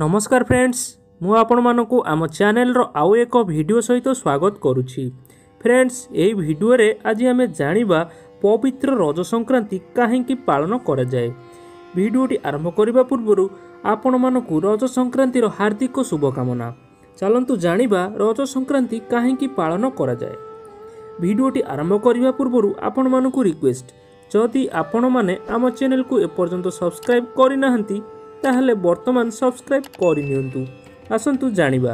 ନମସ୍କାର ଫ୍ରେଣ୍ଡସ୍ ମୁଁ ଆପଣମାନଙ୍କୁ ଆମ ଚ୍ୟାନେଲର ଆଉ ଏକ ଭିଡ଼ିଓ ସହିତ ସ୍ୱାଗତ କରୁଛି। ଫ୍ରେଣ୍ଡସ୍ ଏହି ଭିଡ଼ିଓରେ ଆଜି ଆମେ ଜାଣିବା ପବିତ୍ର ରଜ ସଂକ୍ରାନ୍ତି କାହିଁକି ପାଳନ କରାଯାଏ। ଭିଡ଼ିଓଟି ଆରମ୍ଭ କରିବା ପୂର୍ବରୁ ଆପଣମାନଙ୍କୁ ରଜ ସଂକ୍ରାନ୍ତିର ହାର୍ଦ୍ଦିକ ଶୁଭକାମନା। ଚାଲନ୍ତୁ ଜାଣିବା ରଜ ସଂକ୍ରାନ୍ତି କାହିଁକି ପାଳନ କରାଯାଏ। ଭିଡ଼ିଓଟି ଆରମ୍ଭ କରିବା ପୂର୍ବରୁ ଆପଣମାନଙ୍କୁ ରିକ୍ୱେଷ୍ଟ ଯଦି ଆପଣମାନେ ଆମ ଚ୍ୟାନେଲକୁ ଏପର୍ଯ୍ୟନ୍ତ ସବସ୍କ୍ରାଇବ୍ କରିନାହାନ୍ତି ତାହେଲେ ବର୍ତ୍ତମାନ ସବସ୍କ୍ରାଇବ୍ କରିନିଅନ୍ତୁ। ଆସନ୍ତୁ ଜାଣିବା।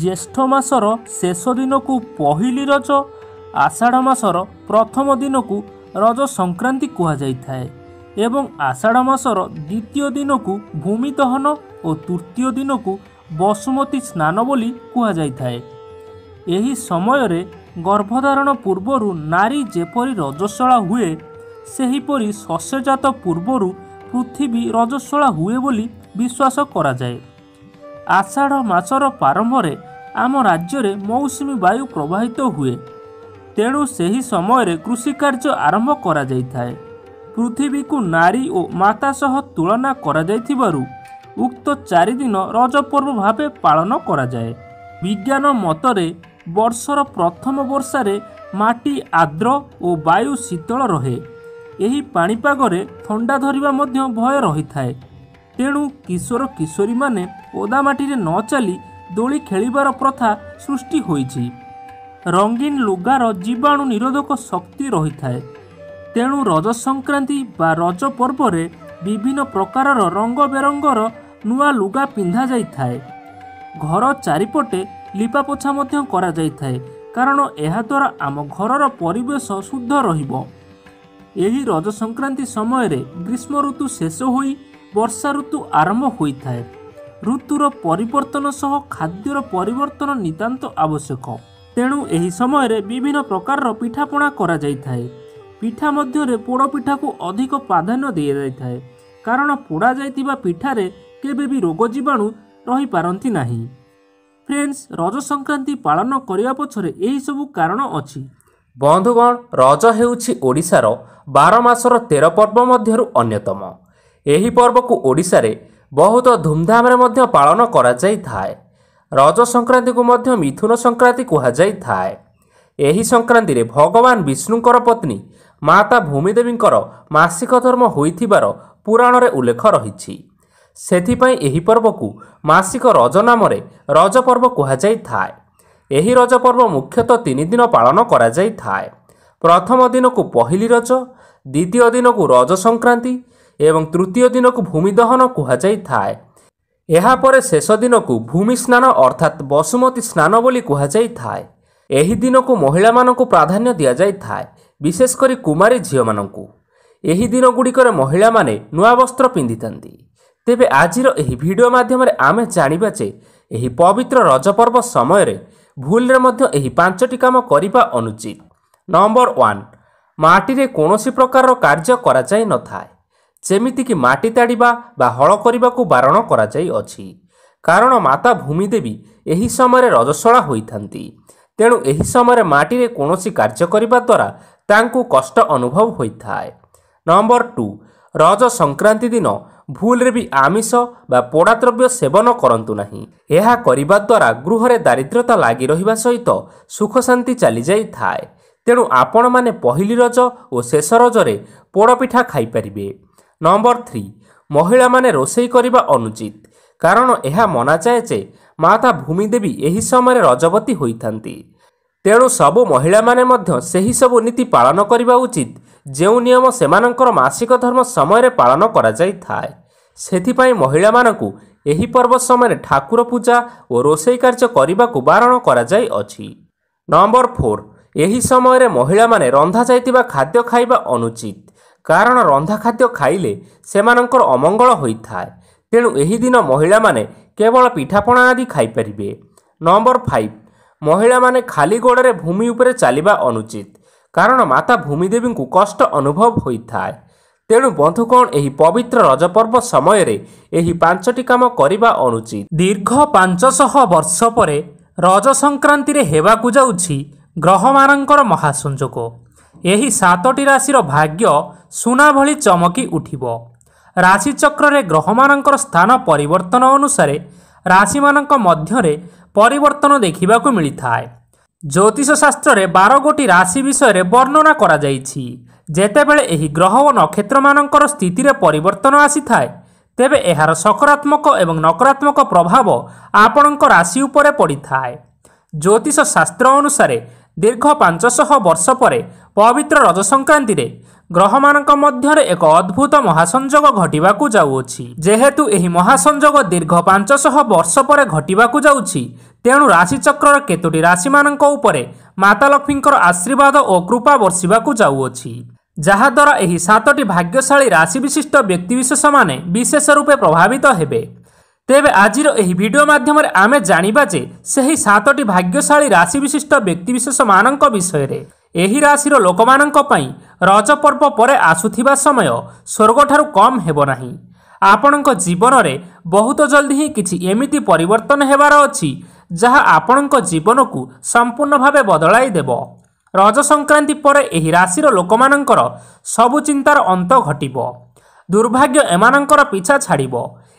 ଜ୍ୟେଷ୍ଠ ମାସର ଶେଷ ଦିନକୁ ପହିଲି ରଜ ଆଷାଢ଼ ମାସର ପ୍ରଥମ ଦିନକୁ ରଜ ସଂକ୍ରାନ୍ତି କୁହାଯାଇଥାଏ ଏବଂ ଆଷାଢ଼ ମାସର ଦ୍ୱିତୀୟ ଦିନକୁ ଭୂମି ଦହନ ଓ ତୃତୀୟ ଦିନକୁ ବସୁମତୀ ସ୍ନାନ ବୋଲି କୁହାଯାଇଥାଏ। ଏହି ସମୟରେ ଗର୍ଭଧାରଣ ପୂର୍ବରୁ ନାରୀ ଯେପରି ରଜସ୍ୱଳା ହୁଏ ସେହିପରି ଶସ୍ୟଜାତ ପୂର୍ବରୁ ପୃଥିବୀ ରଜସ୍ୱଳା ହୁଏ ବୋଲି ବିଶ୍ୱାସ କରାଯାଏ। ଆଷାଢ଼ ମାସର ପ୍ରାରମ୍ଭରେ ଆମ ରାଜ୍ୟରେ ମୌସୁମୀ ବାୟୁ ପ୍ରବାହିତ ହୁଏ। ତେଣୁ ସେହି ସମୟରେ କୃଷିକାର୍ଯ୍ୟ ଆରମ୍ଭ କରାଯାଇଥାଏ। ପୃଥିବୀକୁ ନାରୀ ଓ ମାତା ସହ ତୁଳନା କରାଯାଇଥିବାରୁ ଉକ୍ତ ଚାରିଦିନ ରଜ ପର୍ବ ଭାବେ ପାଳନ କରାଯାଏ। ବିଜ୍ଞାନ ମତରେ ବର୍ଷର ପ୍ରଥମ ବର୍ଷାରେ ମାଟି ଆର୍ଦ୍ର ଓ ବାୟୁ ଶୀତଳ ରହେ। ଏହି ପାଣିପାଗରେ ଥଣ୍ଡା ଧରିବା ମଧ୍ୟ ଭୟ ରହିଥାଏ। ତେଣୁ କିଶୋର କିଶୋରୀମାନେ ଓଦା ମାଟିରେ ନ ଚାଲି ଦୋଳି ଖେଳିବାର ପ୍ରଥା ସୃଷ୍ଟି ହୋଇଛି। ରଙ୍ଗୀନ ଲୁଗାର ଜୀବାଣୁ ନିରୋଧକ ଶକ୍ତି ରହିଥାଏ। ତେଣୁ ରଜ ସଂକ୍ରାନ୍ତି ବା ରଜ ପର୍ବରେ ବିଭିନ୍ନ ପ୍ରକାରର ରଙ୍ଗ ବେରଙ୍ଗର ନୂଆ ଲୁଗା ପିନ୍ଧାଯାଇଥାଏ ଘର ଚାରିପଟେ ଲିପାପୋଛା ମଧ୍ୟ କରାଯାଇଥାଏ। କାରଣ ଏହାଦ୍ୱାରା ଆମ ଘରର ପରିବେଶ ଶୁଦ୍ଧ ରହିବ। ଏହି ରଜ ସଂକ୍ରାନ୍ତି ସମୟରେ ଗ୍ରୀଷ୍ମ ଋତୁ ଶେଷ ହୋଇ ବର୍ଷା ଋତୁ ଆରମ୍ଭ ହୋଇଥାଏ। ଋତୁର ପରିବର୍ତ୍ତନ ସହ ଖାଦ୍ୟର ପରିବର୍ତ୍ତନ ନିତାନ୍ତ ଆବଶ୍ୟକ। ତେଣୁ ଏହି ସମୟରେ ବିଭିନ୍ନ ପ୍ରକାରର ପିଠାପଣା କରାଯାଇଥାଏ। ପିଠା ମଧ୍ୟରେ ପୋଡ଼ପିଠାକୁ ଅଧିକ ପ୍ରାଧାନ୍ୟ ଦିଆଯାଇଥାଏ। କାରଣ ପୋଡ଼ାଯାଇଥିବା ପିଠାରେ କେବେ ବି ରୋଗ ଜୀବାଣୁ ରହିପାରନ୍ତି ନାହିଁ। ଫ୍ରେଣ୍ଡସ୍ ରଜ ସଂକ୍ରାନ୍ତି ପାଳନ କରିବା ପଛରେ ଏହିସବୁ କାରଣ ଅଛି। ବନ୍ଧୁଗଣ ରଜ ହେଉଛି ଓଡ଼ିଶାର ବାର ମାସର ତେର ପର୍ବ ମଧ୍ୟରୁ ଅନ୍ୟତମ। ଏହି ପର୍ବକୁ ଓଡ଼ିଶାରେ ବହୁତ ଧୁମଧାମରେ ମଧ୍ୟ ପାଳନ କରାଯାଇଥାଏ। ରଜ ସଂକ୍ରାନ୍ତିକୁ ମଧ୍ୟ ମିଥୁନ ସଂକ୍ରାନ୍ତି କୁହାଯାଇଥାଏ। ଏହି ସଂକ୍ରାନ୍ତିରେ ଭଗବାନ ବିଷ୍ଣୁଙ୍କର ପତ୍ନୀ ମାତା ଭୂମିଦେବୀଙ୍କର ମାସିକ ଧର୍ମ ହୋଇଥିବାର ପୁରାଣରେ ଉଲ୍ଲେଖ ରହିଛି। ସେଥିପାଇଁ ଏହି ପର୍ବକୁ ମାସିକ ରଜ ନାମରେ ରଜ ପର୍ବ କୁହାଯାଇଥାଏ। ଏହି ରଜ ପର୍ବ ମୁଖ୍ୟତଃ ତିନି ଦିନ ପାଳନ କରାଯାଇଥାଏ। ପ୍ରଥମ ଦିନକୁ ପହିଲି ରଜ ଦ୍ୱିତୀୟ ଦିନକୁ ରଜ ସଂକ୍ରାନ୍ତି ଏବଂ ତୃତୀୟ ଦିନକୁ ଭୂମି ଦହନ କୁହାଯାଇଥାଏ। ଏହାପରେ ଶେଷ ଦିନକୁ ଭୂମି ସ୍ନାନ ଅର୍ଥାତ୍ ବସୁମତୀ ସ୍ନାନ ବୋଲି କୁହାଯାଇଥାଏ। ଏହି ଦିନକୁ ମହିଳାମାନଙ୍କୁ ପ୍ରାଧାନ୍ୟ ଦିଆଯାଇଥାଏ ବିଶେଷ କରି କୁମାରୀ ଝିଅମାନଙ୍କୁ। ଏହି ଦିନଗୁଡ଼ିକରେ ମହିଳାମାନେ ନୂଆ ବସ୍ତ୍ର ପିନ୍ଧିଥାନ୍ତି। ତେବେ ଆଜିର ଏହି ଭିଡ଼ିଓ ମାଧ୍ୟମରେ ଆମେ ଜାଣିବା ଯେ ଏହି ପବିତ୍ର ରଜ ପର୍ବ ସମୟରେ ଭୁଲରେ ମଧ୍ୟ ଏହି ପାଞ୍ଚଟି କାମ କରିବା ଅନୁଚିତ। ନମ୍ବର ୱାନ୍ ମାଟିରେ କୌଣସି ପ୍ରକାରର କାର୍ଯ୍ୟ କରାଯାଇନଥାଏ ଯେମିତିକି ମାଟି ତାଡ଼ିବା ବା ହଳ କରିବାକୁ ବାରଣ କରାଯାଇଅଛି କାରଣ ମାତା ଭୂମିଦେବୀ ଏହି ସମୟରେ ରଜସ୍ୱଳା ହୋଇଥାନ୍ତି। ତେଣୁ ଏହି ସମୟରେ ମାଟିରେ କୌଣସି କାର୍ଯ୍ୟ କରିବା ଦ୍ୱାରା ତାଙ୍କୁ କଷ୍ଟ ଅନୁଭବ ହୋଇଥାଏ। ନମ୍ବର ଟୁ ରଜ ସଂକ୍ରାନ୍ତି ଦିନ ଭୁଲରେ ବି ଆମିଷ ବା ପୋଡ଼ା ଦ୍ରବ୍ୟ ସେବନ କରନ୍ତୁ ନାହିଁ। ଏହା କରିବା ଦ୍ୱାରା ଗୃହରେ ଦାରିଦ୍ର୍ୟତା ଲାଗି ରହିବା ସହିତ ସୁଖ ଶାନ୍ତି ଚାଲିଯାଇଥାଏ ତେଣୁ ଆପଣମାନେ ପହିଲି ରଜ ଓ ଶେଷ ରଜରେ ପୋଡ଼ପିଠା ଖାଇପାରିବେ। ନମ୍ବର ଥ୍ରୀ ମହିଳାମାନେ ରୋଷେଇ କରିବା ଅନୁଚିତ। କାରଣ ଏହା ମନାଯାଏ ଯେ ମାତା ଭୂମିଦେବୀ ଏହି ସମୟରେ ରଜବତୀ ହୋଇଥାନ୍ତି। ତେଣୁ ସବୁ ମହିଳାମାନେ ମଧ୍ୟ ସେହି ସବୁ ନୀତି ପାଳନ କରିବା ଉଚିତ ଯେଉଁ ନିୟମ ସେମାନଙ୍କର ମାସିକ ଧର୍ମ ସମୟରେ ପାଳନ କରାଯାଇଥାଏ ସେଥିପାଇଁ ମହିଳାମାନଙ୍କୁ ଏହି ପର୍ବ ସମୟରେ ଠାକୁର ପୂଜା ଓ ରୋଷେଇ କାର୍ଯ୍ୟ କରିବାକୁ ବାରଣ କରାଯାଇଅଛି ନମ୍ବର ଫୋର୍ ଏହି ସମୟରେ ମହିଳାମାନେ ରନ୍ଧା ଯାଇଥିବା ଖାଦ୍ୟ ଖାଇବା ଅନୁଚିତ। କାରଣ ରନ୍ଧା ଖାଦ୍ୟ ଖାଇଲେ ସେମାନଙ୍କର ଅମଙ୍ଗଳ ହୋଇଥାଏ। ତେଣୁ ଏହି ଦିନ ମହିଳାମାନେ କେବଳ ପିଠାପଣା ଆଦି ଖାଇପାରିବେ। ନମ୍ବର ଫାଇଭ୍ ମହିଳାମାନେ ଖାଲି ଗୋଡ଼ରେ ଭୂମି ଉପରେ ଚାଲିବା ଅନୁଚିତ। କାରଣ ମାତା ଭୂମିଦେବୀଙ୍କୁ କଷ୍ଟ ଅନୁଭବ ହୋଇଥାଏ। ତେଣୁ ବନ୍ଧୁଗଣ ଏହି ପବିତ୍ର ରଜ ପର୍ବ ସମୟରେ ଏହି ପାଞ୍ଚଟି କାମ କରିବା ଅନୁଚିତ? ଦୀର୍ଘ ପାଞ୍ଚଶହ ବର୍ଷ ପରେ ରଜ ସଂକ୍ରାନ୍ତିରେ ହେବାକୁ ଯାଉଛି ଗ୍ରହମାନଙ୍କର ମହାସଂଯୋଗ। ଏହି ସାତଟି ରାଶିର ଭାଗ୍ୟ ସୁନା ଭଳି ଚମକି ଉଠିବ। ରାଶିଚକ୍ରରେ ଗ୍ରହମାନଙ୍କର ସ୍ଥାନ ପରିବର୍ତ୍ତନ ଅନୁସାରେ ରାଶିମାନଙ୍କ ମଧ୍ୟରେ ପରିବର୍ତ୍ତନ ଦେଖିବାକୁ ମିଳିଥାଏ। ଜ୍ୟୋତିଷ ଶାସ୍ତ୍ରରେ ବାର ଗୋଟି ରାଶି ବିଷୟରେ ବର୍ଣ୍ଣନା କରାଯାଇଛି। ଯେତେବେଳେ ଏହି ଗ୍ରହ ଓ ନକ୍ଷତ୍ରମାନଙ୍କର ସ୍ଥିତିରେ ପରିବର୍ତ୍ତନ ଆସିଥାଏ ତେବେ ଏହାର ସକାରାତ୍ମକ ଏବଂ ନକାରାତ୍ମକ ପ୍ରଭାବ ଆପଣଙ୍କ ରାଶି ଉପରେ ପଡ଼ିଥାଏ। ଜ୍ୟୋତିଷ ଶାସ୍ତ୍ର ଅନୁସାରେ ଦୀର୍ଘ ପାଞ୍ଚଶହ ବର୍ଷ ପରେ ପବିତ୍ର ରଜ ସଂକ୍ରାନ୍ତିରେ ଗ୍ରହମାନଙ୍କ ମଧ୍ୟରେ ଏକ ଅଦ୍ଭୁତ ମହାସଂଯୋଗ ଘଟିବାକୁ ଯାଉଅଛି ଯେହେତୁ ଏହି ମହାସଂଯୋଗ ଦୀର୍ଘ ପାଞ୍ଚଶହ ବର୍ଷ ପରେ ଘଟିବାକୁ ଯାଉଛି ତେଣୁ ରାଶିଚକ୍ରର କେତୋଟି ରାଶିମାନଙ୍କ ଉପରେ ମାତା ଲକ୍ଷ୍ମୀଙ୍କର ଆଶୀର୍ବାଦ ଓ କୃପା ବର୍ଷିବାକୁ ଯାଉଅଛି ଯାହାଦ୍ୱାରା ଏହି ସାତଟି ଭାଗ୍ୟଶାଳୀ ରାଶି ବିଶିଷ୍ଟ ବ୍ୟକ୍ତିବିଶେଷମାନେ ବିଶେଷ ରୂପେ ପ୍ରଭାବିତ ହେବେ। ତେବେ ଆଜିର ଏହି ଭିଡ଼ିଓ ମାଧ୍ୟମରେ ଆମେ ଜାଣିବା ଯେ ସେହି ସାତଟି ଭାଗ୍ୟଶାଳୀ ରାଶି ବିଶିଷ୍ଟ ବ୍ୟକ୍ତିବିଶେଷମାନଙ୍କ ବିଷୟରେ ଏହି ରାଶିର ଲୋକମାନଙ୍କ ପାଇଁ ରଜ ପର୍ବ ପରେ ଆସୁଥିବା ସମୟ ସ୍ୱର୍ଗଠାରୁ କମ୍ ହେବ ନାହିଁ। ଆପଣଙ୍କ ଜୀବନରେ ବହୁତ ଜଲ୍ଦି ହିଁ କିଛି ଏମିତି ପରିବର୍ତ୍ତନ ହେବାର ଅଛି ଯାହା ଆପଣଙ୍କ ଜୀବନକୁ ସମ୍ପୂର୍ଣ୍ଣ ଭାବେ ବଦଳାଇ ଦେବ। ରଜ ସଂକ୍ରାନ୍ତି ପରେ ଏହି ରାଶିର ଲୋକମାନଙ୍କର ସବୁ ଚିନ୍ତାର ଅନ୍ତ ଘଟିବ। ଦୁର୍ଭାଗ୍ୟ ଏମାନଙ୍କର ପିଛା ଛାଡ଼ିବ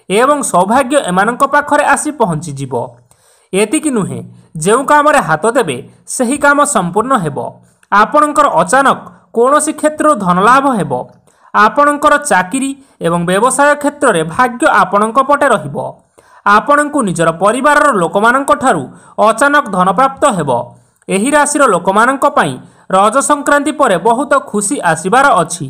ଏବଂ ସୌଭାଗ୍ୟ ଏମାନଙ୍କ ପାଖରେ ଆସି ପହଞ୍ଚିଯିବ। ଏତିକି ନୁହେଁ ଯେଉଁ କାମରେ ହାତ ଦେବେ ସେହି କାମ ସମ୍ପୂର୍ଣ୍ଣ ହେବ। ଆପଣଙ୍କର ଅଚାନକ କୌଣସି କ୍ଷେତ୍ରରୁ ଧନଲାଭ ହେବ। ଆପଣଙ୍କର ଚାକିରି ଏବଂ ବ୍ୟବସାୟ କ୍ଷେତ୍ରରେ ଭାଗ୍ୟ ଆପଣଙ୍କ ପଟେ ରହିବ। ଆପଣଙ୍କୁ ନିଜର ପରିବାରର ଲୋକମାନଙ୍କ ଠାରୁ ଅଚାନକ ଧନପ୍ରାପ୍ତ ହେବ। ଏହି ରାଶିର ଲୋକମାନଙ୍କ ପାଇଁ ରଜ ସଂକ୍ରାନ୍ତି ପରେ ବହୁତ ଖୁସି ଆସିବାର ଅଛି।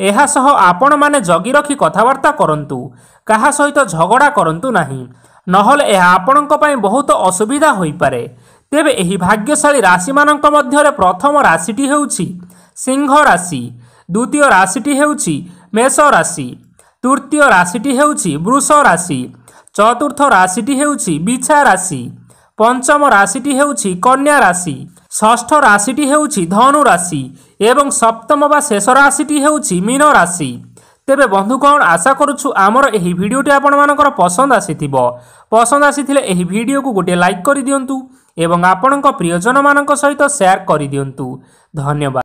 ଏହା ସହ ଆପଣମାନେ ଜଗି ରଖି କଥାବାର୍ତ୍ତା କରନ୍ତୁ। କାହା ସହିତ ଝଗଡ଼ା କରନ୍ତୁ ନାହିଁ। ନହେଲେ ଏହା ଆପଣଙ୍କ ପାଇଁ ବହୁତ ଅସୁବିଧା ହୋଇପାରେ। ତେବେ ଏହି ଭାଗ୍ୟଶାଳୀ ରାଶିମାନଙ୍କ ମଧ୍ୟରେ ପ୍ରଥମ ରାଶିଟି ହେଉଛି ସିଂହ ରାଶି ଦ୍ୱିତୀୟ ରାଶିଟି ହେଉଛି ମେଷ ରାଶି ତୃତୀୟ ରାଶିଟି ହେଉଛି ବୃଷ ରାଶି ଚତୁର୍ଥ ରାଶିଟି ହେଉଛି ବିଛା ରାଶି ପଞ୍ଚମ ରାଶିଟି ହେଉଛି କନ୍ୟା ରାଶି ଷଷ୍ଠ ରାଶିଟି ହେଉଛି ଧନୁ ରାଶି ଏବଂ ସପ୍ତମ ବା ଶେଷ ରାଶିଟି ହେଉଛି ମୀନ ରାଶି। ତେବେ ବନ୍ଧୁଗଣ ଆଶା କରୁଛୁ ଆମର ଏହି ଭିଡ଼ିଓଟି ଆପଣମାନଙ୍କର ପସନ୍ଦ ଆସିଥିବ? ପସନ୍ଦ ଆସିଥିଲେ ଏହି ଭିଡ଼ିଓକୁ ଗୋଟିଏ ଲାଇକ୍ କରିଦିଅନ୍ତୁ। ଏବଂ ଆପଣଙ୍କ ପ୍ରିୟଜନମାନଙ୍କ ସହିତ ସେୟାର କରିଦିଅନ୍ତୁ। ଧନ୍ୟବାଦ।